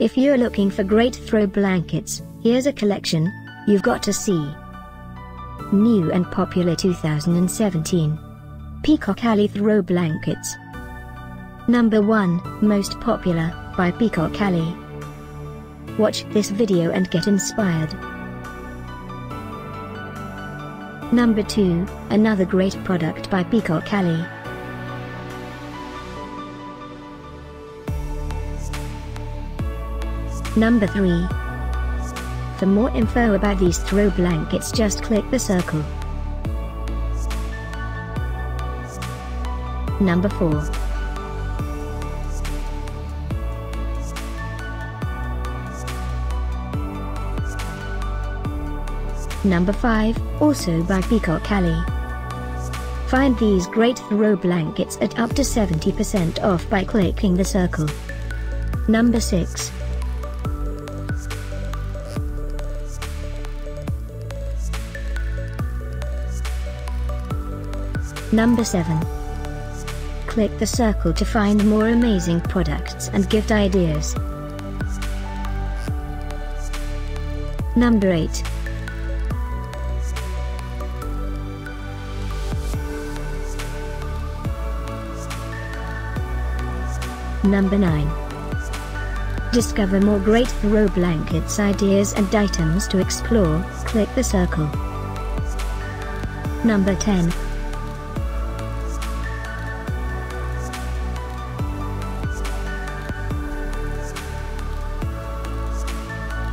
If you're looking for great throw blankets, here's a collection you've got to see. New and popular 2017 Peacock Alley Throw Blankets. Number 1 Most popular by Peacock Alley. Watch this video and get inspired. Number 2 Another great product by Peacock Alley. Number 3. For more info about these throw blankets just click the circle. Number 4. Number 5, also by Peacock Alley. Find these great throw blankets at up to 70% off by clicking the circle. Number 6. Number 7. Click the circle to find more amazing products and gift ideas. Number 8. Number 9. Discover more great throw blankets ideas and items to explore, click the circle. Number 10.